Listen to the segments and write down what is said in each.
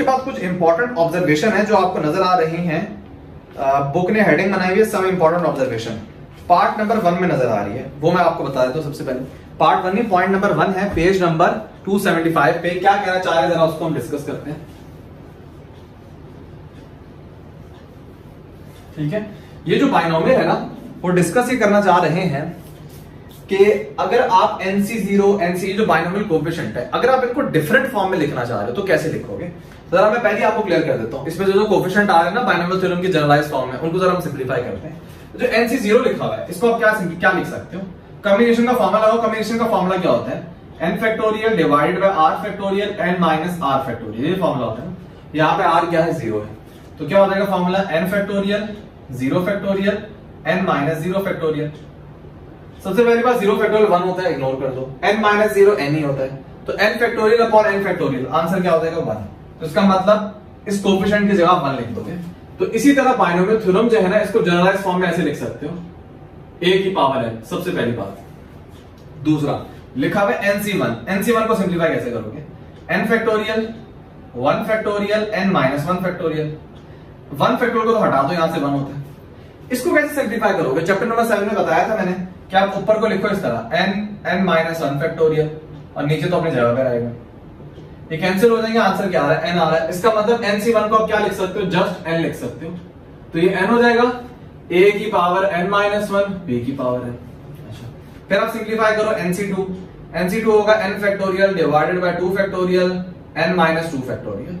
उसके बाद कुछ इंपॉर्टेंट ऑब्जर्वेशन है जो आपको नज़र आ रही हैं। बुक ने हेडिंग बनाई हुई है some important observation part number one में नज़र आ रही है। वो मैं आपको बता देता हूँ सबसे पहले। Part one point number one है पेज नंबर 275 पे क्या कहना चाह रहे हैं, जरा उसको हम डिस्कस करते हैं। ठीक है? ये जो बाइनोमियल है ना, वो डिस्कस ये करना चाह रहे हैं कि अगर आप एनसी ज़ीरो एनसी जो बाइनोमियल कोफिशिएंट है, अगर आप इनको डिफरेंट फॉर्म में लिखना चाह रहे हो तो कैसे लिखोगे? जरा मैं पहले आपको क्लियर कर देता हूँ। इसमें जो जो कोफिशिएंट आ रहे हैं ना बाइनोमियल थ्योरम की जनरलाइज फॉर्म में उनको जरा हम सिंप्लीफाई करते हैं। जो एनसी ज़ीरो लिखा हुआ है, इसको आप क्या क्या लिख सकते हो? कम्बिनेशन का फॉर्मुला लगाओ। कम्बिनेशन का फॉर्मुला क्या होता है? N factorial divided by R factorial N minus R factorial ये फॉर्मुला होता है। यहाँ पे आर क्या है? ज़ीरो है। तो क्या हो जाएगा formula N factorial zero factorial N minus zero factorial सबसे पहली बात ज़ीरो फैक्टोरियल वन होता है इग्नोर कर दो। एन माइनस ज़ीरो एन ही होता है। तो N factorial upon N factorial answer क्या हो जाएगा? वन तो इसका मतलब इस कोफिशिएंट की जगह वन लिख दोगे। तो इसी तरह बाइनोमियल थ्योरम जो है ना, इसको जनरलाइज फॉर्म में ऐसे लिख सकते हो। ए की पावर है सबसे पहली बात। दूसरा, लिखा हुआ N C one N C simplify कैसे करोगे? N factorial one factorial N minus one factorial one factorial को तो हटा दो, यहाँ से वन होता है। इसको कैसे सिंप्लीफाई करोगे? चैप्टर नंबर सेवन में बताया था मैंने कि आप ऊपर को लिखो इस तरह। N N minus one factorial और नीचे तो अपनी जगह पर आएगा ये कैंसिल हो जाएँगे आंसर क्या आ रहा है? एन आ रहा है। इसका मतलब एन सी वन को आप क्या लिख सकते हो? जस्ट एन लिख सकते हो। तो ये एन हो जाएगा। ए की power N minus one B की पावर एन अच्छा। फिर आप सिंप्लीफाई करो N C NC N C N factorial divided by two factorial N minus two factorial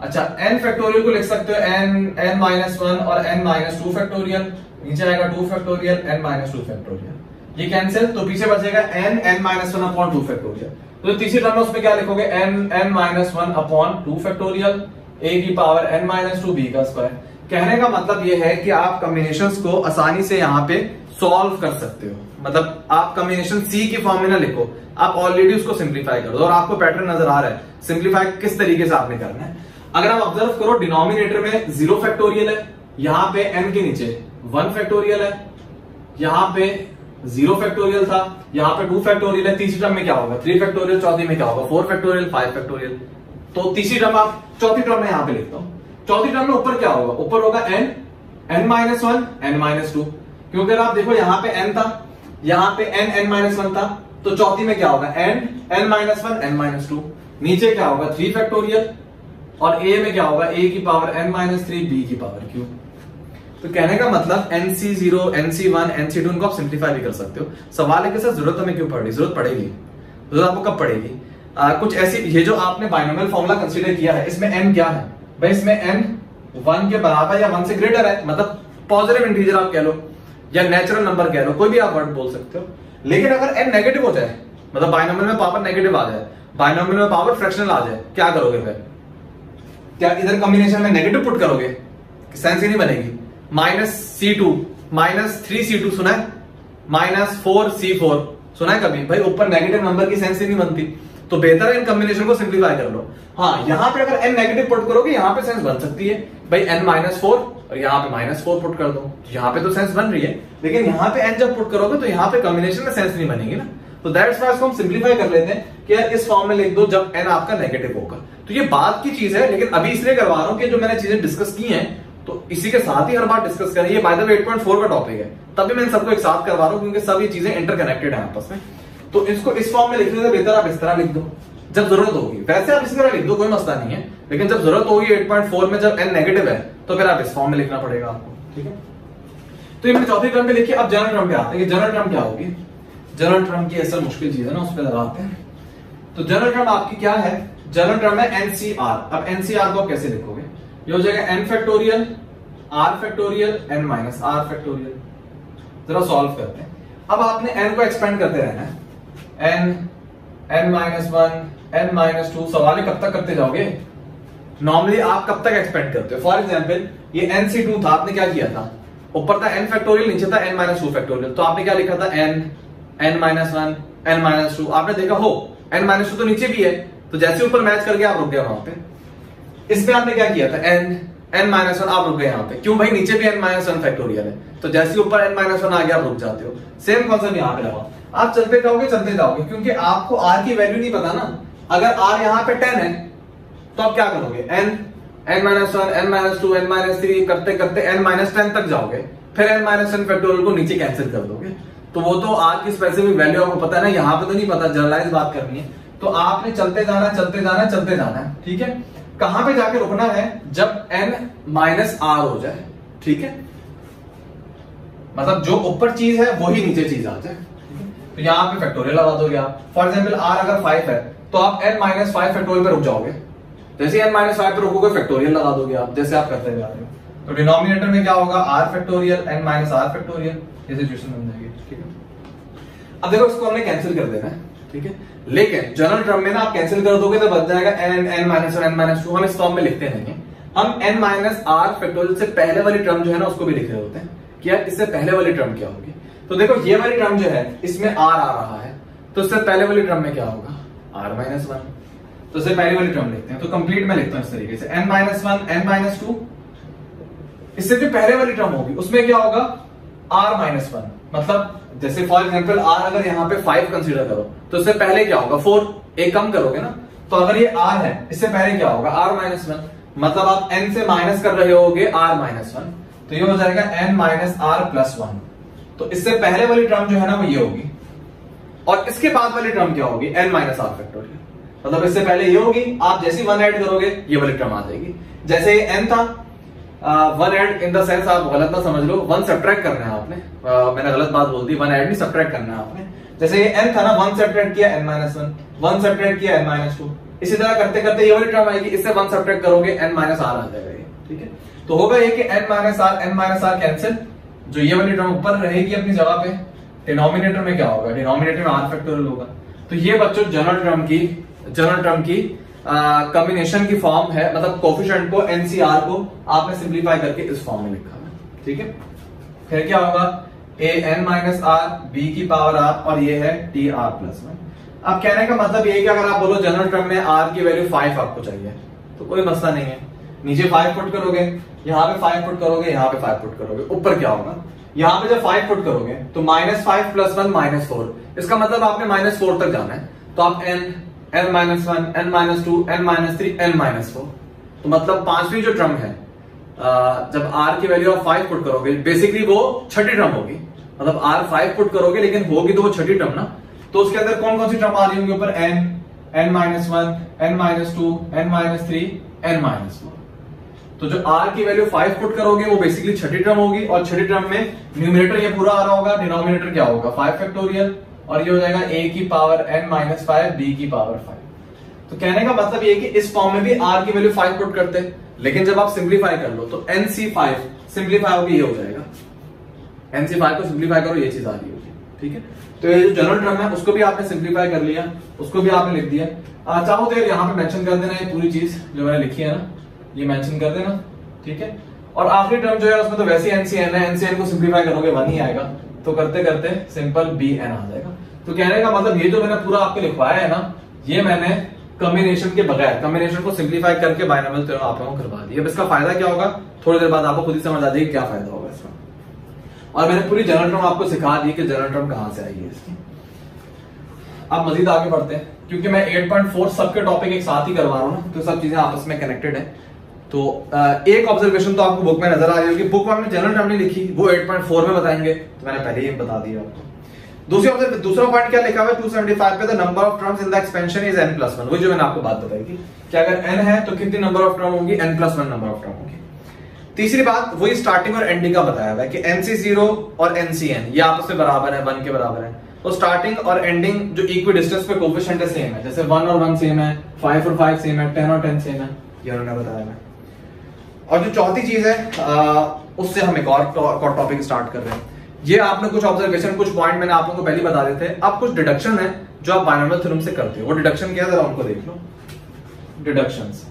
अच्छा एन फैक्टोरियल को लिख सकते हो एन एन माइनस वन और एन माइनस टू फैक्टोरियल नीचे आएगा two factorial N minus two factorial ये cancel तो पीछे बचेगा N N minus one upon two factorial तो तीसरी टर्म में उसमें क्या लिखोगे? N N minus one upon two factorial A की power N minus two B का स्क्वायर कहने का मतलब यह है कि आप कम्बिनेशन को आसानी से यहाँ पे सॉल्व कर सकते हो। मतलब आप कॉम्बिनेशन सी की फॉर्म में ना लिखो। आप ऑलरेडी उसको सिंप्लीफाई कर। दो और आपको पैटर्न नज़र आ रहा है। सिंप्लीफाई किस तरीके से आपने करना है? अगर आप ऑब्ज़र्व करो डिनोमिनेटर में ज़ीरो फैक्टोरियल है, यहाँ पे एन के नीचे वन फैक्टोरियल है, यहाँ पे ज़ीरो फैक्टोरियल था, यहाँ पे टू फैक्टोरियल है, तीसरी टर्म में क्या होगा? थ्री फैक्टोरियल, चौथी में क्या होगा? Four factorial, five factorial. तो तीसरी टर्म आप, चौथी टर्म में यहाँ पे लिखता हूँ। चौथी टर्म में ऊपर क्या होगा? ऊपर होगा N N minus one N minus two क्योंकि आप देखो यहाँ पे एन था, यहाँ पे एन एन माइनस वन था तो चौथी में क्या होगा? N N minus one N minus two नीचे क्या होगा? थ्री फैक्टोरियल और ए में क्या होगा? ए की power N minus three B की पावर क्यू? तो कहने का मतलब NC zero NC one NC two इनको आप सिंप्लीफाई भी कर सकते हो। सवाल है कि सर ज़रूरत हमें क्यों पड़ रही ज़रूरत पड़ेगी। ज़रूरत आपको कब पड़ेगी? आ, कुछ ऐसी ये जो आपने बाइनोमियल फॉर्मूला कंसिडर किया है इसमें एन क्या है? भाई इसमें एन वन के बराबर या वन से ग्रेटर है मतलब पॉजिटिव इंटीजर आप कह लो या नेचुरल नंबर कह लो कोई भी आप वर्ड बोल सकते हो। लेकिन अगर एन नेगेटिव हो जाए मतलब बाइनोमियल में पावर नेगेटिव आ जाए बाइनोमियल में पावर फ्रैक्शनल आ जाए क्या करोगे फिर? क्या इधर कॉम्बिनेशन में नेगेटिव पुट करोगे? सेंस ही नहीं बनेगी। Minus C two, minus three C two, सुना है? माइनस फोर सी फोर, सुना है कभी? भाई, ऊपर नेगेटिव नंबर की सेंस ही नहीं बनती। तो बेहतर है इन कॉम्बिनेशन को सिंप्लीफाई कर लो। हाँ यहाँ पे अगर एन नेगेटिव पुट करोगे, यहाँ पे सेंस बन सकती है। भाई एन माइनस फोर और यहाँ पे माइनस फोर पुट कर दो। यहाँ पे तो सेंस बन रही है। लेकिन यहाँ पे एन जब पुट करोगे तो यहाँ पे कॉम्बिनेशन में सेंस नहीं बनेगी ना। तो दैट्स वाई इसको हम सिंप्लीफाई कर लेते हैं कि यार, इस फॉर्म में लिख दो जब एन आपका नेगेटिव होगा। तो ये बात की चीज़ है, लेकिन अभी इसलिए करवा रहा हूँ कि जो मैंने चीज़ें डिस्कस की हैं तो इसी के साथ ही हर बार डिस्कस करें। ये बाय द वे 8.4 का टॉपिक है। तभी मैं सबको एक साथ करवा रहा हूँ, क्योंकि सब ये चीज़ें इंटरकनेक्टेड है आपस में। तो इसको इस फॉर्म में लिखने से बेहतर आप इस तरह लिख दो, जब ज़रूरत होगी। वैसे आप इसी तरह लिख दो, कोई मसला नहीं है। लेकिन जब ज़रूरत होगी 8.4 में, जब एन नेगेटिव है तो फिर आप इस फॉर्म में लिखना पड़ेगा आपको, ठीक है? तो ये चौथी टर्म पे लिखी अब जनरल टर्म पे आते हैं? जनरल टर्म क्या होगी? जनरल टर्म की असल मुश्किल चीज़ है ना उस पर लगाते हैं। तो जनरल टर्म आपकी क्या है? जनरल टर्म है एनसीआर अब एनसीआर को कैसे लिखोगे? ये हो जाएगा N factorial R factorial N minus R factorial जरा सॉल्व करते हैं। अब आपने एन को एक्सपेंड करते रहना है। N N minus one N minus two सवाल कब तक करते जाओगे? नॉर्मली आप कब तक एक्सपेंड करते हो? फॉर एग्ज़ाम्पल ये एन सी टू था, आपने क्या किया था? ऊपर था एन फैक्टोरियल नीचे था एन माइनस टू फैक्टोरियल तो आपने क्या लिखा था? N N minus one N minus two आपने देखा, हो एन माइनस टू तो नीचे भी है। तो जैसे ऊपर मैच करके आप रुक गए वहाँ पे। इसमें आपने क्या किया था? एन एन माइनस वन आप रुक गए यहाँ पे। क्यों भाई? नीचे भी एन माइनस वन फैक्टोरियल है। तो जैसे ऊपर एन माइनस वन आ गया, आप रुक जाते हो। सेम कॉन्सेप्ट यहाँ पे लगा आप चलते जाओगे चलते जाओगे। क्योंकि आपको आर की वैल्यू नहीं पता ना। अगर आर यहाँ पे टेन है तो आप क्या करोगे? N N minus one N minus two N minus three करते करते एन माइनस टेन तक जाओगे। फिर एन माइनस टेन फैक्टोरियल को नीचे कैंसिल कर दोगे। तो वो तो आर की स्पेसिफिक वैल्यू आपको पता है ना। यहाँ पे तो नहीं पता जनरलाइज बात करनी है। तो आपने चलते जाना चलते जाना चलते जाना ठीक है? कहाँ पे जाके रुकना है? जब एन माइनस आर हो जाए, ठीक है? मतलब जो ऊपर चीज़ है, वही नीचे चीज़ आ जाए। तो यहाँ पे फैक्टोरियल लगा दोगे आप। फॉर एग्ज़ाम्पल आर अगर फाइव है तो आप एन माइनस फाइव फैक्टोरियल पे रुक जाओगे। जैसे एन माइनस फाइव पे रुकोगे फैक्टोरियल लगा दोगे आप, जैसे आप करते जा रहे हो। तो डिनोमिनेटर में क्या होगा? R factorial N minus R factorial ये सिचुएशन बन जाएगी, ठीक है? अब देखो, इसको हमने कैंसिल कर देना है। ठीक है? लेकिन जनरल टर्म में ना आप कैंसिल कर दोगे तो बच जाएगा N N minus N minus two हम इस फॉर्म में लिखते नहीं हम एन माइनस आर फैक्टोरियल से पहले वाली टर्म जो है ना, उसको भी लिख रहे होते हैं कि यार इससे पहले वाली टर्म क्या होगी? तो देखो, ये वाली टर्म जो है, इसमें आर आ रहा है। तो इससे पहले वाली टर्म में क्या होगा? आर माइनस वन तो इससे पहले वाली टर्म लिखते हैं। तो कंप्लीट में लिखता हूँ इस तरीके से। N minus one N minus two इससे जो पहले वाली टर्म होगी। उसमें क्या होगा? आर माइनस वन मतलब जैसे फॉर एग्ज़ाम्पल आर अगर यहाँ पे फाइव कंसिडर करो तो इससे पहले क्या होगा? फोर एक कम करोगे ना? तो अगर ये आर है, इससे पहले क्या होगा? आर माइनस वन मतलब आप एन से माइनस कर रहे होगे आर माइनस वन तो ये हो जाएगा N minus R plus one तो इससे पहले वाली टर्म जो है ना, वो ये होगी। और इसके बाद वाली टर्म क्या होगी? एन माइनस आर फैक्टोरियल मतलब इससे पहले ये होगी, आप जैसी वन ऐड करोगे, ये वाली टर्म आ जाएगी। जैसे एन था one add in the sense आप गलत ना समझ लो वन सब्ट्रैक्ट करना है आपने। Uh, मैंने गलत बात बोल दी वन एड नहीं सब्ट्रैक्ट करना है आपने। जैसे ये एन था ना वन सब्ट्रैक्ट किया N minus one one subtract किया एन माइनस टू इसी तरह करते करते ये वाली टर्म आएगी इससे वन सब्ट्रैक्ट करोगे एन माइनस आर आ जाएगा ये ठीक है? तो होगा ये कि N minus R N minus R cancel जो ये वाली टर्म ऊपर रहेगी अपनी जगह पे डिनोमिनेटर में क्या होगा? डिनोमिनेटर में आर फैक्टोरियल होगा। तो ये बच्चों जनरल टर्म की जनरल टर्म की कॉम्बिनेशन की फॉर्म है मतलब कोफिशिएंट को एनसीआर को आपने सिंप्लीफाई करके इस फॉर्म में लिखा। है ठीक है? फिर क्या होगा? A N minus R B की पावर आर और ये है टी आर प्लस वन अब कहने का मतलब ये कि अगर आप बोलो जनरल टर्म में आर की वैल्यू फाइव आपको चाहिए तो कोई मसला नहीं है। नीचे फाइव फुट करोगे, यहाँ पे फाइव फुट करोगे, यहाँ पे फाइव फुट करोगे। ऊपर क्या होगा? यहाँ पे जब फाइव फुट करोगे तो minus five plus one minus four इसका मतलब आपने माइनस फोर तक जाना है। तो आप N N minus one N minus two N minus three N minus four तो मतलब पांचवी जो टर्म है जब आर की वैल्यू आप फाइव पुट करोगे बेसिकली वो छठी टर्म होगी। मतलब आर फाइव पुट करोगे, लेकिन होगी तो वो छठी टर्म ना। तो उसके अंदर कौन कौन सी टर्म आ रही होंगी ऊपर? N N minus one N minus two N minus three N minus four तो जो आर की वैल्यू फाइव पुट करोगे, वो बेसिकली छठी टर्म होगी, और छठी टर्म में न्यूमिनेटर ये पूरा आ रहा होगा डिनोमिनेटर क्या होगा? फाइव फैक्टोरियल और ये हो जाएगा ए की power N minus five B की पावर फाइव तो कहने का मतलब ये कि इस फॉर्म में भी आर की वैल्यू फाइव पुट करते लेकिन जब आप सिंप्लीफाई कर लो तो एन सी फाइव सिंप्लीफाई होगी ये हो जाएगा। एन सी फाइव को सिंप्लीफाई करो, ये चीज़ आ रही होगी। ठीक है? तो ये जो जनरल टर्म है, उसको भी आपने सिंप्लीफाई कर लिया, उसको भी आपने लिख दिया। चाहो तो यहाँ पे मेंशन कर देना ये पूरी चीज़ जो मैंने लिखी है ना। ये मेंशन कर देना। ठीक है? और आखिरी टर्म जो है, उसमें तो वैसे एनसीएन है। एनसीएन को सिंप्लीफाई करोगे वन ही आएगा। तो करते करते सिंपल बी एन आ जाएगा। तो कहने का मतलब ये जो मैंने पूरा आपको लिखवाया है ना, ये मैंने कॉम्बिनेशन के बगैर कम्बिनेशन को सिंप्लीफाई करके बायनॉमियल थ्योरम आप लोगों को करवा दी। अब इसका फ़ायदा क्या होगा? थोड़ी देर बाद आपको खुद ही समझ आ जाएगी क्या फ़ायदा होगा इसका। और मैंने पूरी जनरल टर्म आपको सिखा दी कि जनरल टर्म कहाँ से आई है इसकी। अब मजीद आगे बढ़ते हैं, क्योंकि मैं 8.4 सबके टॉपिक एक साथ ही करवा रहा हूँ तो सब चीज़ें आपस में कनेक्टेड है। तो एक ऑब्जर्वेशन तो आपको बुक में नज़र आ रही होगी। बुक में हमने जनरल टर्म नहीं लिखी, वो 8.4 में बताएँगे। तो मैंने पहले ही बता दिया आपको। दूसरी ऑप्शन दूसरा पॉइंट क्या लिखा हुआ है? 275 पे the number of terms in the expansion is n plus one वही जो मैंने आपको बात बताई थी कि अगर n है तो कितनी नंबर ऑफ़ टर्म होगी? n plus one number of term होगी। तीसरी बात वही स्टार्टिंग और एंडिंग का बताया हुआ है कि एनसी ज़ीरो और एनसीएन ये आपस में बराबर है वन के बराबर है। तो स्टार्टिंग और एंडिंग जो इक्वी डिस्टेंस पे कोफिशिएंट है सेम है। जैसे वन और वन सेम है फाइव और फाइव सेम है टेन और टेन सेम है ये उन्होंने बताया है। और जो चौथी चीज़ है आ, उससे हम एक और टॉपिक स्टार्ट कर रहे हैं। ये आपने कुछ ऑब्जर्वेशन कुछ पॉइंट मैंने आप लोगों को पहले बता देते हैं अब कुछ डिडक्शन है जो आप बायनोमियल थ्योरम से करते हो। वो डिडक्शन क्या है, जरा उनको देख लो। डिडक्शंस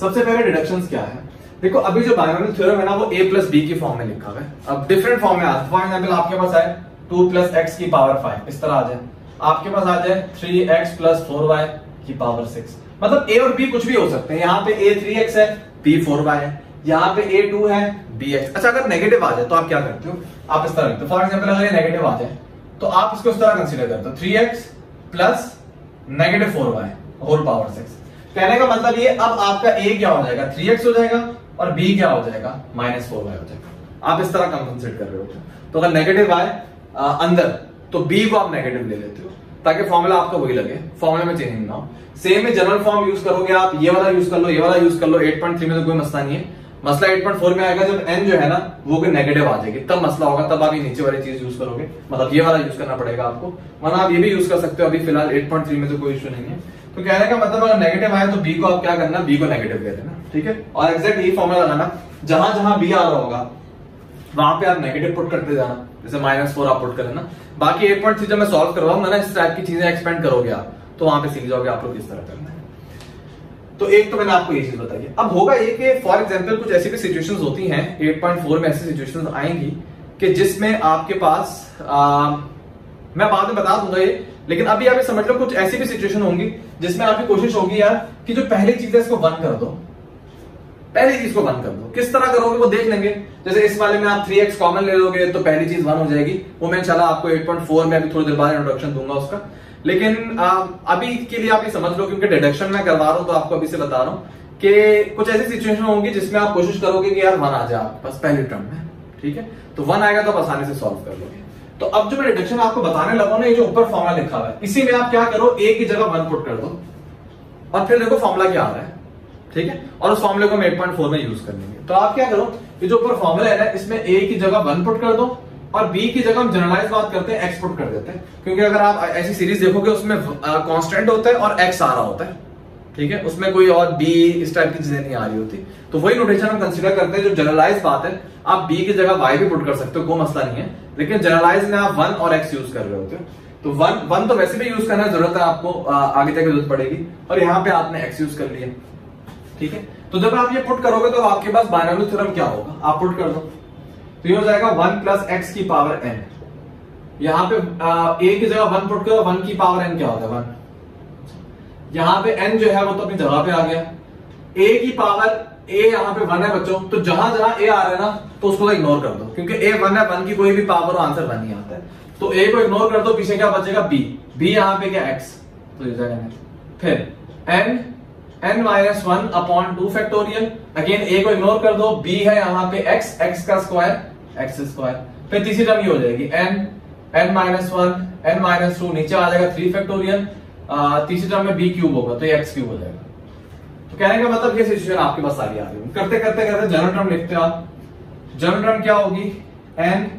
सबसे पहले डिडक्शंस क्या है? देखो, अभी जो बायनोमियल थ्योरम है ना, वो a प्लस बी की फॉर्म में लिखा हुआ है। अब डिफरेंट फॉर्म में आता फॉर एग्ज़ाम्पल आपके पास आए। टू प्लस एक्स की पावर फाइव इस तरह आ जाए। आपके पास आ जाए three x plus four y की पावर सिक्स मतलब a और b कुछ भी हो सकते हैं। यहाँ पे a थ्री एक्स है, b फोर वाई है। यहाँ पे ए टू है बी एक्स अच्छा अगर नेगेटिव आ जाए तो आप क्या करते हो? आप इस तरह हो। फॉर एग्ज़ाम्पल अगर ये नेगेटिव आ जाए तो आप इसको इस तरह कंसिडर करते हो। Three x plus negative four y whole power six कहने का मतलब ये, अब आपका ए क्या हो जाएगा? थ्री हो जाएगा और बी क्या हो जाएगा? माइनस हो जाएगा। आप इस तरह कंपनसेट कर रहे हो। तो अगर नेगेटिव आए अंदर तो बी को आप नेगेटिव ले लेते हो, ताकि फॉर्मूला आपका वही लगे। फॉर्मूला में चेंजिंग ना हो। सेम में जनरल फॉर्म यूज़ करोगे आप, ये वाला यूज़ कर लो, ये वाला यूज़ कर लो 8.3 में तो कोई मसला नहीं है। मसला 8.4 में आएगा, जब n जो है ना, वो कोई नेगेटिव आ जाएगी। तब मसला होगा, तब आप ये नीचे वाली चीज़ यूज़ करोगे। मतलब ये वाला यूज़ करना पड़ेगा आपको। वरना आप ये भी यूज़ कर सकते हो, अभी फ़िलहाल 8.3 में तो कोई इशू नहीं है। तो कहने का मतलब अगर नेगेटिव आए तो बी को आप क्या करना बी को नेगेटिव ले लेना ठीक है? और एग्जैक्ट यही फॉर्मुला लगाना जहाँ जहाँ बी आ रहा होगा, वहाँ पे आप नेगेटिव पुट करते जाना। जैसे माइनस फोर आप पुट कर लेना बाकी एट पॉइंट थ्री जब मैं सॉल्व करवाऊँगा ना इस टाइप की चीज़ें एक्सपेंड करोगे आप तो वहाँ पे सीख जाओगे आप लोग किस तरह करना है। तो एक तो मैंने आपको ये चीज़ बताई अब होगा ये कि फॉर एग्ज़ाम्पल कुछ ऐसी भी सिचुएशंस होती हैं 8.4 में ऐसी सिचुएशंस आएँगी कि जिसमें आपके पास आ, मैं बाद में बता दूँगा ये लेकिन अभी आप समझ लो कुछ ऐसी भी सिचुएशन होंगी जिसमें आपकी कोशिश होगी यार कि जो पहली चीज़ है इसको बंद कर दो। पहली चीज़ को बंद कर दो। किस तरह करोगे वो देख लेंगे। जैसे इस वाले में आप 3x कॉमन ले लोगे तो पहली चीज़ वन हो जाएगी। वो मैं चला आपको 8.4 में अभी थोड़ी देर बाद इंट्रोडक्शन दूँगा उसका। लेकिन आ, अभी के लिए आप ये समझ लो क्योंकि डिडक्शन में करवा रहा हूँ तो आपको अभी से बता रहा हूँ कि कुछ ऐसी सिचुएशन होंगी जिसमें आप कोशिश करोगे कि यार वन आ जाए पास पहले टर्म में ठीक है? तो वन आएगा तो आप आसानी से सॉल्व कर लोगे। तो अब जो मैं डिडक्शन आपको बताने लगा ना ये जो ऊपर फॉर्मुला लिखा हुआ है इसी में आप क्या करो ए की जगह वन पुट कर दो। और फिर देखो फॉर्मुला क्या आ रहा है ठीक है? और उस फॉर्मुले को हम 8.4 में यूज़ कर लेंगे। तो आप क्या करो ये जो ऊपर फॉर्मुला है ना इसमें ए की जगह वन पुट कर दो और बी की जगह हम जनरलाइज बात करते हैं एक्स पुट कर देते हैं। क्योंकि अगर आप ऐसी सीरीज़ देखोगे, उसमें कांस्टेंट होता है और एक्स आ रहा होता है। ठीक है? उसमें कोई और बी इस टाइप की चीज़ें नहीं आ रही होती। तो वही नोटेशन हम कंसिडर करते हैं, जो जनरलाइज बात है। आप बी की जगह वाई भी पुट कर सकते हो, कोई मसला नहीं है। लेकिन जनरलाइज में आप वन और एक्स यूज़ कर रहे होते हो। तो वन वन तो वैसे भी यूज़ करना ज़रूरत है आपको आगे तक ज़रूरत पड़ेगी। और यहाँ पे आपने एक्स यूज़ कर लिया। ठीक है? तो जब आप ये पुट करोगे तो आपके पास बायनोमियल थ्योरम क्या होगा? आप पुट कर दो। तो ये हो जाएगा वन प्लस एक्स की पावर एन। यहाँ पे ए की जगह वन पुट करो, वन की पावर एन क्या होता है? वन। यहाँ पे एन जो है वो तो अपनी जगह पे आ गया। ए की पावर, ए यहाँ पे वन है बच्चों। तो जहाँ जहाँ ए आ रहा है ना तो उसको इग्नोर कर दो। क्योंकि ए वन है, वन की कोई भी पावर आंसर वन ही आता है। तो ए को इग्नोर कर दो, पीछे क्या बचेगा? बी बी यहाँ पे क्या? एक्स तो ये फिर n n minus one upon two factorial again a को इग्नोर कर दो। बी है यहाँ पे एक्स एक्स का स्क्वायर एक्स स्क्वायर फिर तीसरी टर्म ये हो जाएगी n n minus one n minus two नीचे आ जाएगा थ्री फैक्टोरियल तीसरी टर्म में बी क्यूब होगा तो ये एक्स क्यूब हो जाएगा। तो कहने का मतलब ये सिचुएशन आपके पास सारी आ रही करते करते करते जनरल टर्म लिखते आप। जनरल टर्म क्या होगी? N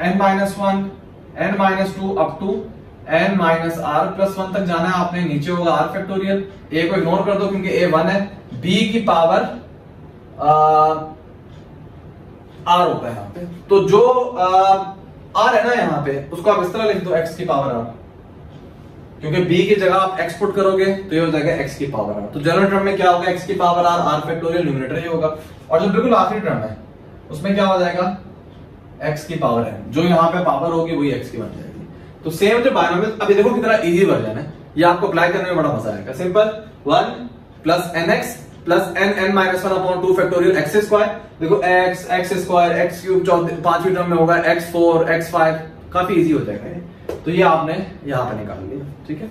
n minus one n minus two up to n minus r plus one तक जाना है आपने। नीचे होगा आर फैक्टोरियल ए को इग्नोर कर दो क्योंकि ए वन है। बी की पावर आर होता है यहाँ पे। तो जो आर है ना यहाँ पे, उसको आप इस तरह लिख दो एक्स की पावर आर क्योंकि बी की जगह आप एक्स पुट करोगे तो ये हो जाएगा एक्स की पावर आर तो जनरल टर्म में क्या होगा? एक्स की power r r factorial numerator ही होगा। और जो बिल्कुल आखिरी टर्म है, उसमें क्या हो जाएगा? एक्स की पावर है जो यहाँ पे पावर होगी, वही एक्स की बन जाएगी। तो सेम जो बायोनोमियल अभी देखो कितना इजी वर्जन है। ये आपको अप्लाई करने में बड़ा मज़ा आएगा। Simple one plus n x plus n n minus one upon two factorial x square देखो x x square x cube पांचवी टर्म में होगा एक्स फोर एक्स फाइव काफ़ी इजी हो जाएगा तो ये आपने यहाँ पर निकाल लिया, ठीक है?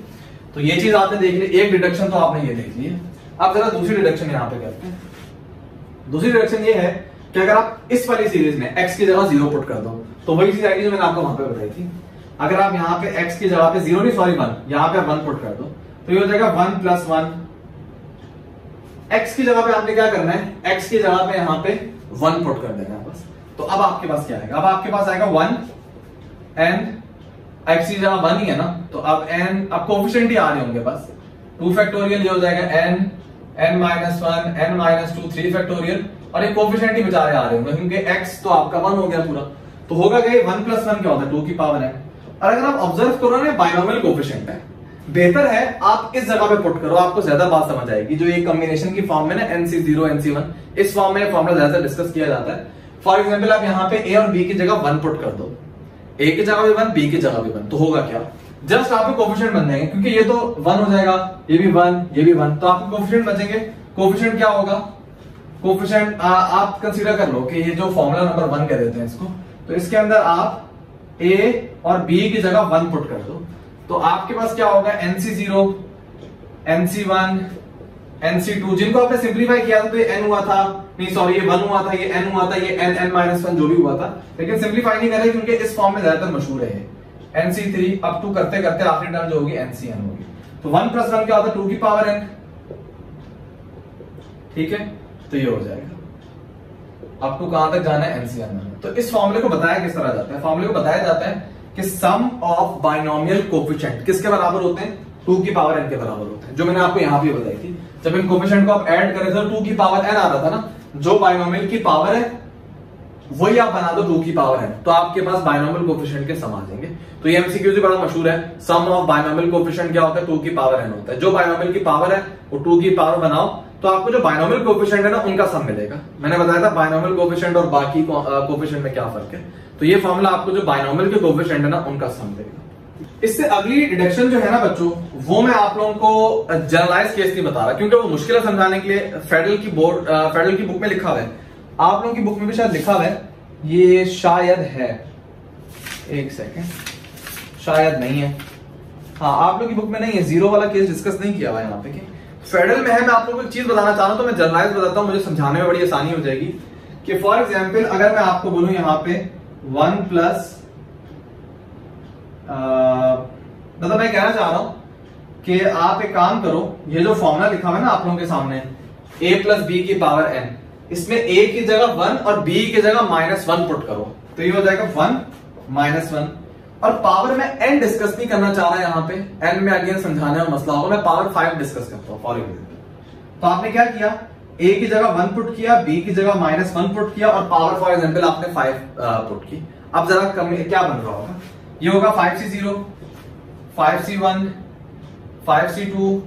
तो ये चीज़ आपने देख ली। एक डिडक्शन तो आपने ये देख ली है। अब जरा दूसरी डिडक्शन यहाँ पे करते हैं। दूसरी डिडक्शन ये है कि अगर आप इस वाली सीरीज़ में एक्स की जगह ज़ीरो पुट कर दो तो वही चीज़ आएगी जो मैंने आपको वहाँ पे बताई थी। अगर आप यहाँ पे x की जगह पे ज़ीरो नहीं सॉरी वन यहाँ पे वन पुट कर दो तो ये हो जाएगा वन प्लस वन एक्स की जगह पे आपने क्या करना है? X की जगह पे यहाँ पे वन पुट कर देना बस। तो अब आपके पास क्या आएगा? अब आपके पास आएगा वन एन एक्स की जगह वन ही है ना? तो अब एन अब कोफिशियंट ही आ रहे होंगे बस। टू फैक्टोरियल ये हो जाएगा n n minus one n minus two three factorial और एक कोफिशियंट ही बेचारे आ रहे होंगे, क्योंकि एक्स तो आपका वन हो गया पूरा। तो होगा क्या वन प्लस वन क्या होता है? टू की पावर है और अगर आप ऑब्ज़र्व करो ना बायोनोमियल कोफिशिएंट है। बेहतर है आप इस जगह पे पुट करो, आपको ज़्यादा बात समझ आएगी। जो ये कॉम्बिनेशन की फॉर्म में ना n c zero n c one इस फॉर्म में फॉर्मुला ज़्यादा डिस्कस किया जाता है। फॉर एग्ज़ाम्पल आप यहाँ पे ए और बी की जगह वन पुट कर दो। ए की जगह भी वन बी की जगह भी वन तो होगा क्या? जस्ट आपके कोफिशियंट बन जाएँगे, क्योंकि ये तो वन हो जाएगा, ये भी वन ये भी वन तो आपके कोफिशियंट बचेंगे। कोफिशियंट क्या होगा? कोफिशियंट आप कंसीडर कर लो कि ये जो फॉर्मूला नंबर वन कह देते हैं इसको तो इसके अंदर आप ए और बी की जगह वन पुट कर दो। तो आपके पास क्या होगा? N c zero n c one n c two जिनको आपने सिंप्लीफाई किया था तो ये n हुआ था। नहीं सॉरी ये वन हुआ था, ये एन हुआ था, ये एन एन माइनस वन जो भी हुआ था। लेकिन सिंप्लीफाई नहीं कर रहे, क्योंकि इस फॉर्म में ज़्यादातर मशहूर है एनसी थ्री अब टू करते करते आखिरी टर्म जो होगी NCN होगी। तो वन प्लस वन क्या होता है? टू की पावर n ठीक है? तो ये हो जाएगा। टू कहाँ तक जाना है? एनसीआर में। तो इस फॉर्मूले को बताया किस तरह जाता है? फॉर्मूले को बताया जाता है कि सम ऑफ़ बाइनोमियल कोफिशिएंट किसके बराबर होते हैं? टू की पावर एन के बराबर होते हैं, जो मैंने आपको यहाँ पे बताई थी। जब इन कोफिशिएंट को आप ऐड करें तो टू की पावर एन आ रहा था ना, जो बाइनोमियल की पावर है, वही आप बना दो टू की पावर एन तो आपके पास बाइनोमियल कोफिशिएंट के सम आ जाएँगे तो ये एमसीक्यू बड़ा मशहूर है। सम ऑफ़ बाइनोमियल कोफिशिएंट क्या होता है? टू की पावर एन होता है। जो बाइनोमियल की पावर है, वो टू की पावर बनाओ तो आपको जो बाइनोमियल कोफिशिएंट है ना, उनका सम मिलेगा। मैंने बताया था बाइनोमियल कोफिशिएंट और बाकी कोफिशिएंट में क्या फ़र्क है। तो ये फॉर्मूला आपको जो बाइनोमियल के कोफिशिएंट है ना, उनका सम देगा। इससे अगली डिडक्शन जो है ना बच्चों, वो मैं आप लोगों को जर्नलाइज केस नहीं बता रहा क्योंकि वो मुश्किल है समझाने के लिए। फेडरल की बोर्ड फेडरल की बुक में लिखा हुआ है। आप लोगों की बुक में भी शायद लिखा हुआ है। ये शायद है। एक सेकेंड शायद नहीं है। हाँ आप लोग की बुक में नहीं है। ज़ीरो वाला केस डिस्कस नहीं किया हुआ यहाँ पे फेडरल में है, मैं आप लोगों को एक चीज़ बताना चाह रहा हूँ तो मैं जर्नलाइज बताता हूँ, मुझे समझाने में बड़ी आसानी हो जाएगी कि फॉर एग्ज़ाम्पल अगर मैं आपको बोलूँ यहाँ पे वन प्लस मतलब मैं कहना चाह रहा हूँ कि आप एक काम करो, ये जो फॉर्मूला लिखा हुआ है ना आप लोगों के सामने ए प्लस बी की पावर एन इसमें ए की जगह वन और बी की जगह माइनस वन पुट करो। तो ये हो जाएगा वन माइनस वन और पावर में एन डिस्कस नहीं करना चाह रहा यहाँ पे एन में अगेन समझाने का मसला होगा, मैं पावर फाइव डिस्कस करता हूँ, फॉर एग्ज़ाम्पल तो आपने क्या किया? ए की जगह वन पुट किया बी की जगह माइनस वन पुट किया और पावर फॉर एग्ज़ाम्पल आपने फाइव पुट की। अब जरा कम, क्या बन रहा होगा? ये होगा five c zero five c one five c two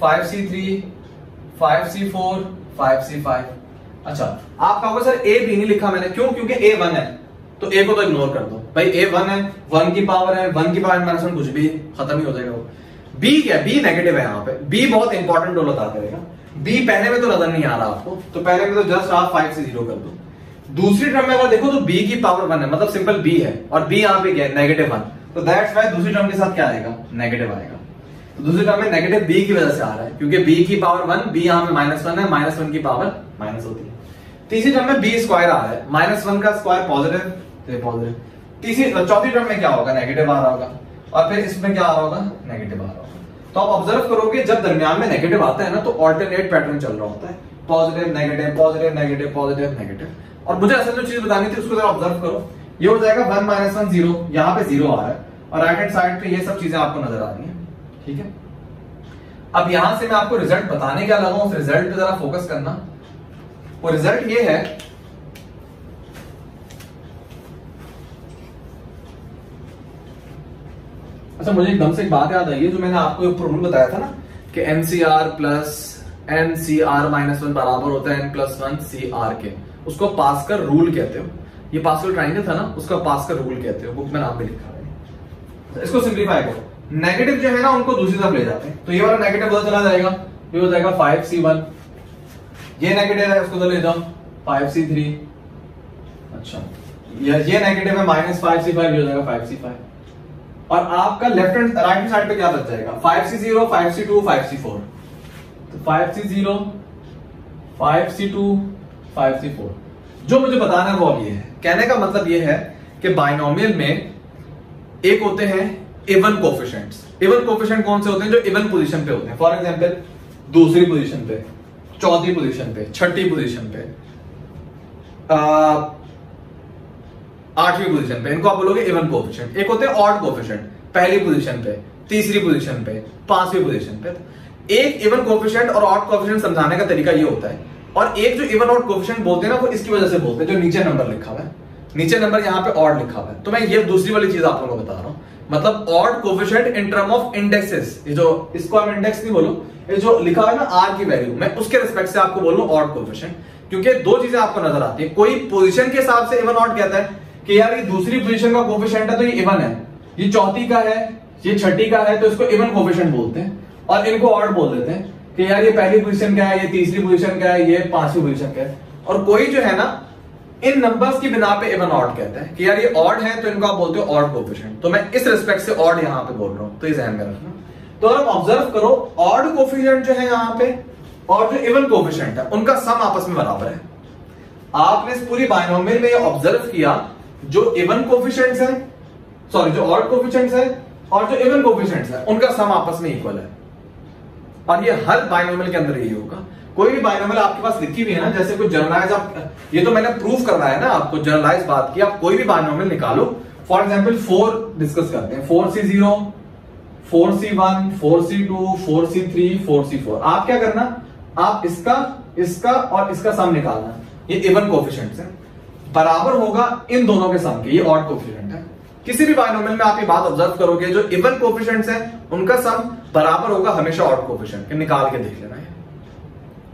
five c three five c four five c five अच्छा आप कहोगे, सर ए बी नहीं लिखा मैंने। क्यों? क्योंकि ए वन है। तो ए को तो इग्नोर कर दो। भाई ए वन है वन की पावर है वन की पावर माइनस वन कुछ भी, खत्म ही हो जाएगा बी क्या बी नेगेटिव है यहाँ पे. बी बहुत इंपॉर्टेंट रोल अदा करेगा. बी पहले में तो नज़र नहीं आ रहा आपको तो पहले में तो जस्ट आप फाइव से ज़ीरो कर दो. दूसरी टर्म में अगर देखो तो बी की पावर वन है मतलब सिंपल बी है, और बी यहाँ पे क्या है? नेगेटिव वन तो दैट्स वाई दूसरी टर्म के साथ क्या आएगा? नेगेटिव आएगा. तो दूसरी टर्म में नेगेटिव बी की वजह से आ रहा है, क्योंकि बी की पावर वन बी यहाँ पे माइनस वन है माइनस वन की पावर माइनस होती है. तीसरी टर्म में बी स्क्वायर आ रहा है माइनस वन का स्क्वायर पॉजिटिव तो पॉजिटिव तीसरी, चौथी टर्म में क्या होगा? नेगेटिव आ रहा होगा. और फिर इसमें क्या आ रहा होगा? नेगेटिव आ रहा होगा. तो आप ऑब्ज़र्व करोगे, जब दरमियान में नेगेटिव आता है ना तो ऑल्टरनेट पैटर्न चल रहा होता है। Positive negative positive negative positive negative और मुझे असल जो चीज़ बतानी थी, उसको जरा ऑब्ज़र्व करो। ये हो जाएगा वन माइनस वन ज़ीरो यहाँ पे ज़ीरो आ रहा है। और राइट हैंड साइड पे ये सब चीज़ें आपको नज़र आ रही है। ठीक है? अब यहाँ से मैं आपको रिज़ल्ट बताने क्या लगा उस रिज़ल्ट पे जरा फोकस करना। वो रिज़ल्ट ये है अच्छा मुझे एकदम से एक बात याद आई है, जो मैंने आपको रूल बताया था ना, कि n c r plus n c r minus one बराबर होता है n plus one c r के। उसको पास्कर रूल कहते हो। ये पास्कल ट्राइंगल था ना, उसका पास्कर रूल कहते हो। बुक में नाम भी लिखा है। इसको सिंप्लीफाई करो। नेगेटिव जो है ना, उनको दूसरी तरफ़ ले जाते हैं। तो ये वाला नेगेटिव उधर चला जाएगा। ये हो जाएगा फाइव सी वन ये नेगेटिव है, उसको तो ले जाओ। फाइव सी थ्री अच्छा। ये नेगेटिव है माइनस फाइव सी फाइव ये हो जाएगा फाइव सी फाइव और आपका left hand right hand side पे क्या बच जाएगा? Five c zero five c two five c four तो five c zero five c two five c four जो मुझे बताना है वो अब ये है। कहने का मतलब ये है कि बाइनोमियल में एक होते हैं इवन कोफिशिएंट्स इवन कोफिशेंट कौन से होते हैं? जो इवन पोजिशन पे होते हैं। फॉर एग्ज़ाम्पल दूसरी पोजिशन पे, चौथी पोजिशन पे, छठी पोजिशन पे आठवीं पोजीशन पे। इनको आप बोलोगे इवन कोफिशिएंट एक होते हैं ऑड कोफिशिएंट पहली पोजीशन पे, तीसरी पोजीशन पे, पांचवी पोजीशन पे। एक इवन कोफिशिएंट और ऑड कोफिशिएंट समझाने का तरीका ये होता है। और एक जो इवन ऑड कोफिशिएंट बोलते हैं ना, वो इसकी वजह से बोलते हैं, जो नीचे नंबर लिखा हुआ है। नीचे नंबर यहाँ पे ऑड लिखा हुआ है। तो मैं ये दूसरी वाली चीज़ आप लोगों को बता रहा हूँ। मतलब odd coefficient in term of indexes ये जो, इसको हम इंडेक्स नहीं बोलो। ये जो लिखा हुआ है ना आर की वैल्यू मैं उसके रिस्पेक्ट से आपको बोल रहा ऑड क्योंकि दो चीज़ें आपको नज़र आती है। कोई पोजीशन के हिसाब से इवन ऑड कहता है कि यार ये दूसरी पोजीशन का कोफिशिएंट है तो ये इवन है। ये चौथी का है, ये छठी का है तो इसको इवन कोफिशिएंट बोलते हैं। और इनको ऑड बोल देते हैं कि यार ये पहली पोजीशन क्या है, ये तीसरी पोजीशन क्या है, ये पांचवी पोजीशन क्या है। और कोई जो है ना, इन नंबर्स की बिना पे इवन ऑड कहता है कि यार ये ऑड है तो इनको आप बोलते हो ऑड कोफिशिएंट तो मैं इस रिस्पेक्ट से ऑड यहाँ पे बोल रहा हूँ तो ये ध्यान में रखना। तो अगर ऑब्ज़र्व करो ऑड कोफिशिएंट जो है यहाँ पे और जो इवन कोफिशिएंट है, उनका सम आपस में बराबर है। आपने इस पूरी बाइनोमियल में ये ऑब्ज़र्व किया जो इवन कोफिशिएंट्स है सॉरी जो ऑड कोफिशिएंट्स है और जो इवन कोफिशिएंट्स है, उनका सम आपस में इक्वल है। और ये हर बाइनोमियल के अंदर यही होगा। कोई भी बाइनोमियल आपके पास लिखी हुई है ना, जैसे कोई जनरलाइज आप, ये तो मैंने प्रूव करना है ना आपको जनरलाइज बात की, आप कोई भी बाइनोमियल निकालो। फॉर एग्ज़ाम्पल फोर डिस्कस करते हैं। Four c zero four c one four c two four c three four c four आप क्या करना? आप इसका इसका और इसका सम निकालना। ये इवन कोफिशिएंट है। बराबर होगा इन दोनों के सम के, ये ऑड कोफिशिएंट है। किसी भी बाइनोमियल में आप ये बात ऑब्ज़र्व करोगे, जो इवन कोफिशिएंट्स है, उनका सम बराबर होगा हमेशा ऑड कोफिशिएंट निकाल के देख लेना है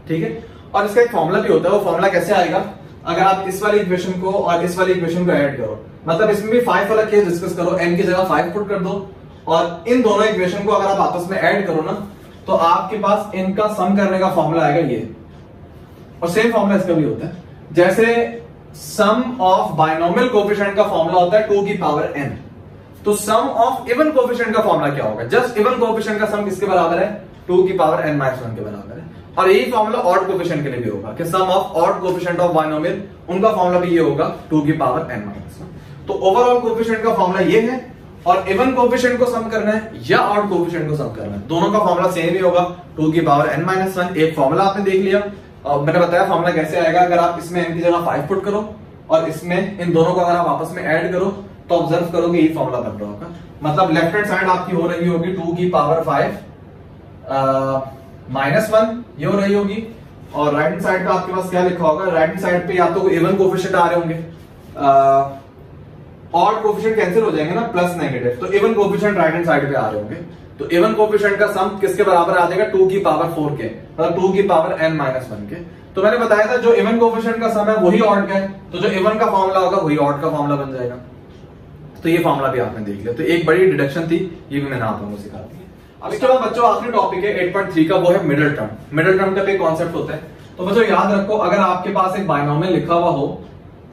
ठीक है? और इसका एक फॉर्मूला भी होता है, वो फॉर्मूला कैसे आएगा? अगर आप इस वाली इक्वेशन को और इस वाली इक्वेशन को ऐड करो मतलब इसमें भी फाइव वाला केस डिस्कस करो एन की जगह फाइव पुट कर दो, और इन दोनों इक्वेशन को अगर आप आपस में ऐड करो ना तो आपके पास इनका सम करने का फॉर्मूला आएगा ये। और सेम फॉर्मूला इसका भी होता है। जैसे सम ऑफ़ बाइनोमियल कोफिशिएंट का फॉर्मूला होता है टू की पावर एन तो सम ऑफ़ इवन कोफिशिएंट का फॉर्मूला क्या होगा? जस्ट इवन कोफिशिएंट का सम किसके बराबर है? टू की पावर एन माइनस वन के बराबर है। और यही फॉर्मूला ऑड कोफिशिएंट के लिए भी होगा कि sum of odd coefficient of binomial उनका फॉर्मूला भी ये होगा टू की पावर एन माइनस वन तो ओवरऑल कोफिशिएंट का फॉर्मूला ये है, और इवन कोफिशिएंट को सम करना है, या ऑड कोफिशिएंट को सम करना है। दोनों का फॉर्मूला सेम ही होगा टू की पावर एन माइनस वन एक फॉर्मूला आपने देख लिया। मैंने बताया फॉर्मूला कैसे आएगा, अगर आप इसमें एन की जगह फाइव पुट करो और इसमें इन दोनों को अगर आप आपस में ऐड करो तो ऑब्ज़र्व करोगे ये फॉर्मूला बन रहा होगा। मतलब लेफ़्ट हैंड साइड आपकी हो रही होगी टू की पावर फाइव माइनस वन ये हो रही होगी। और राइट हैंड साइड पे आपके पास क्या लिखा होगा? राइट हैंड साइड पे या तो इवन कोफिशिएंट आ रहे होंगे। ऑड कोफिशिएंट कैंसिल हो जाएँगे ना प्लस नेगेटिव तो even coefficient right hand side पे आ रहे होंगे। तो इवन कोफिशिएंट का सम किसके बराबर आ जाएगा? टू की पावर फोर के। मतलब टू की पावर एन माइनस वन के। तो मैंने बताया था जो इवन कोफिशिएंट का सम है, वही ऑड का है। तो जो इवन का फॉर्मूला होगा, वही ऑड का फॉर्मूला बन जाएगा। तो ये फॉर्मूला भी आपने देख लिया। तो एक बड़ी डिडक्शन थी, ये भी मैंने आप लोगों को सिखा दी अब इसके बाद बच्चों, आखिरी टॉपिक है 8.3 का, वो है मिडिल टर्म मिडिल टर्म का भी कॉन्सेप्ट होता है। तो बच्चों, याद रखो, अगर आपके पास एक बाइनोमियल लिखा हुआ हो,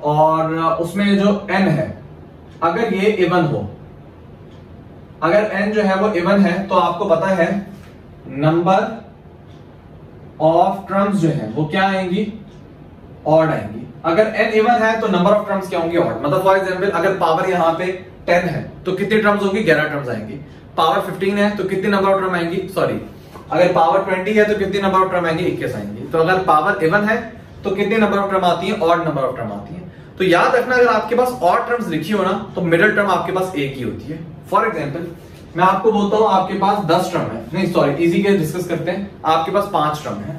और उसमें जो एन है, अगर ये इवन हो अगर एन जो है वो इवन है तो आपको पता है नंबर ऑफ़ टर्म्स जो है, वो क्या आएँगी? ऑड आएँगी। अगर एन इवन है तो नंबर ऑफ़ टर्म्स क्या होंगे? ऑड मतलब फॉर एग्ज़ाम्पल अगर पावर यहाँ पे टेन है तो कितनी टर्म्स होगी? ग्यारह टर्म्स आएँगी। पावर फिफ्टीन है तो कितनी नंबर ऑफ़ टर्म आएँगी? सॉरी अगर पावर ट्वेंटी है तो कितनी नंबर ऑफ़ टर्म आएँगी? इक्कीस आएँगी। तो अगर पावर इवन है तो कितनी नंबर ऑफ़ टर्म आती है? ऑड नंबर ऑफ़ टर्म आती है। तो याद रखना, अगर आपके पास और टर्म्स लिखी हो ना तो मिडिल टर्म आपके पास एक ही होती है। फॉर एग्ज़ाम्पल मैं आपको बोलता हूँ, आपके पास दस टर्म है। नहीं सॉरी इजी के डिस्कस करते हैं। आपके पास पाँच टर्म है।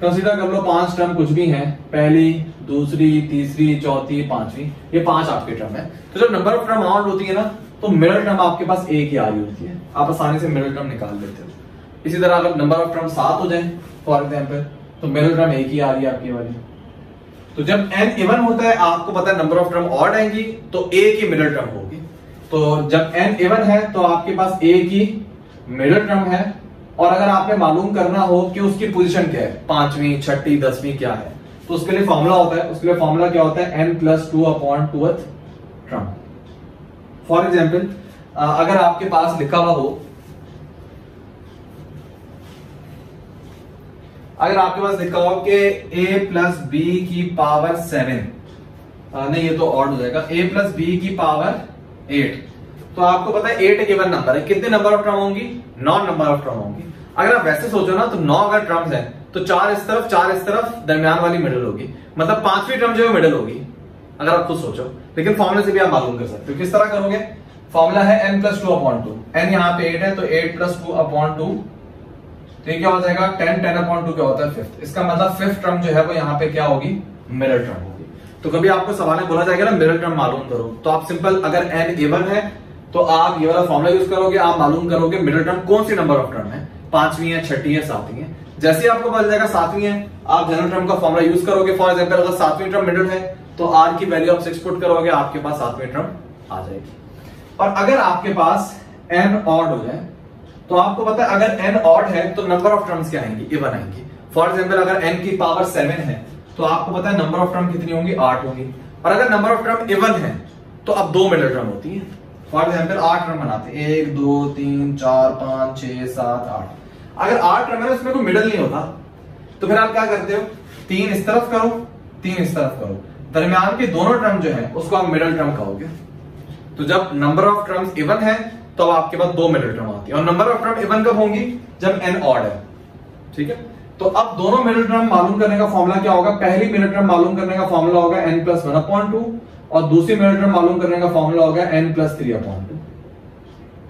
कंसिडर कर लो, पाँच टर्म कुछ भी हैं। पहली, दूसरी, तीसरी, चौथी, पांचवी, ये पाँच आपके टर्म है। तो जब नंबर ऑफ़ टर्म आउट होती है ना तो मिडिल टर्म आपके पास एक ही आ रही होती है। आप आसानी से मिडिल टर्म निकाल लेते हो। इसी तरह अगर नंबर ऑफ़ टर्म सात हो जाए फॉर एग्ज़ाम्पल तो मिडिल टर्म एक ही आ रही है आपकी वाली। तो जब एन इवन होता है, आपको पता है नंबर ऑफ़ टर्म ऑड आएँगी तो एक ही मिडिल टर्म होगी। तो जब एन इवन है तो आपके पास एक की मिडिल टर्म है। और अगर आपने मालूम करना हो कि उसकी पोजीशन क्या है, पांचवी, छठी, दसवीं क्या है तो उसके लिए फॉर्मूला होता है। उसके लिए फॉर्मूला क्या होता है? N plus two upon two term for example अगर आपके पास लिखा हुआ हो, अगर आपके पास लिखा हो कि a प्लस बी की पावर सेवन नहीं, ये तो ऑड हो जाएगा। A प्लस बी की पावर एट तो आपको पता है एट इवन नंबर है। कितने नंबर ऑफ़ टर्म होंगी? नौ नंबर ऑफ़ टर्म होंगी। अगर आप वैसे सोचो ना तो नौ अगर टर्म्स हैं तो चार इस तरफ़, चार इस तरफ़ दरमियान वाली मिडल होगी। मतलब पांचवी टर्म जो है मिडल होगी, अगर आप खुद सोचो। लेकिन फॉर्मुले से भी आप मालूम कर सकते हो। किस तरह करोगे? फॉर्मुला है n plus two upon two n यहाँ पे एट है तो eight plus two upon two तो क्या हो जाएगा? टेन टेन अपॉन टू क्या होता है? फिफ्थ इसका मतलब फिफ्थ टर्म जो है वो यहाँ पे क्या होगी? मिरर टर्म होगी। तो कभी आपको सवाल में बोला जाएगा ना मिरर टर्म मालूम करो। तो आप सिंपल, अगर एन एवन है तो आप ये वाला फॉर्मुला यूज़ करोगे, आप मालूम करोगे मिडल टर्म कौन सी नंबर ऑफ़ टर्म है? पांचवी है, छठी है, सातवीं है। जैसे आपको पता जाएगा सातवीं है, आप जनरल टर्म का फॉर्मुला यूज़ करोगे। फॉर एग्ज़ाम्पल अगर सातवीं टर्म मिडल है तो आर की वैल्यू आप सिक्स पुट करोगे, आपके पास सातवीं टर्म आ जाएगी। और अगर आपके पास एन ऑड हो जाए तो आपको पता है, अगर एन ऑड है तो नंबर ऑफ़ टर्म्स क्या आएँगी? इवन आएँगी। फॉर एग्ज़ाम्पल अगर एन की पावर सेवन है तो आपको पता है नंबर ऑफ़ टर्म कितनी होंगी? आठ होंगी। और अगर नंबर ऑफ़ टर्म इवन है तो अब दो मिडल टर्म होती है। फॉर एग्ज़ाम्पल आठ टर्म बनाते हैं। एक, दो, तीन, चार, पाँच, छह, सात, आठ। अगर आठ टर्म है, उसमें कोई मिडल नहीं होता। तो फिर आप क्या करते हो? तीन इस तरफ़ करो, तीन इस तरफ़ करो। दरमियान के दोनों टर्म जो है, उसको आप मिडल टर्म कहोगे। तो जब नंबर ऑफ़ टर्म्स इवन है तो आपके पास दो मिडल टर्म आती है। और नंबर ऑफ़ टर्म इवन कब होंगी? जब एन ऑड है। ठीक है? तो अब दोनों मिडल टर्म मालूम करने का फॉर्मूला क्या होगा? पहली मिडल टर्म मालूम करने का फॉर्मूला होगा n plus one upon two और दूसरी मिडल टर्म मालूम करने का फॉर्मूला होगा n plus three upon two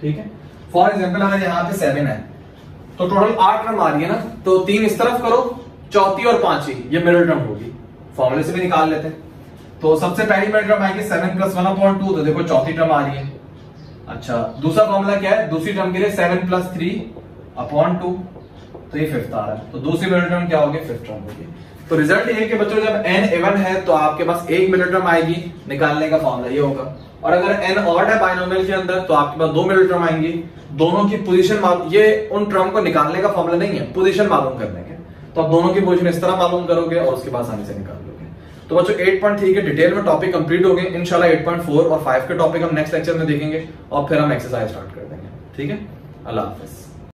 ठीक है? फॉर एग्ज़ाम्पल अगर यहाँ पे सेवन है। तो टोटल आठ टर्म आ रही है ना। तो तीन इस तरफ़ करो, चौथी और पांचवी, ये मिडल टर्म होगी। फॉर्मूले से भी निकाल लेते हैं। तो सबसे पहली मिडल टर्म आएगी seven plus one upon two तो देखो चौथी टर्म आ रही है। अच्छा दूसरा फॉर्मूला क्या है? दूसरी टर्म के लिए seven plus three upon two तो ये फिफ्थ आ रहा है। तो दूसरी मिडल टर्म क्या होगी? फिफ्थ टर्म होगी। तो रिज़ल्ट ये बच्चों, जब एन इवन है तो आपके पास एक मिडल टर्म आएगी निकालने का फॉर्मूला ये होगा। और अगर एन ऑड है बाइनोमियल के अंदर तो आपके पास दो मिडल टर्म आएँगी। दोनों की पोजीशन ये उन टर्म को निकालने का फॉर्मूला नहीं है पोजीशन मालूम करने के। तो आप दोनों की पोजीशन इस तरह मालूम करोगे और उसके बाद आसानी से निकाल लोगे। तो बच्चों 8.3 के डिटेल में टॉपिक कंप्लीट हो गए। इंशाल्लाह 8.4 और फाइव के टॉपिक हम नेक्स्ट लेक्चर में देखेंगे और फिर हम एक्सरसाइज स्टार्ट कर देंगे। ठीक है? अल्लाह हाफिज।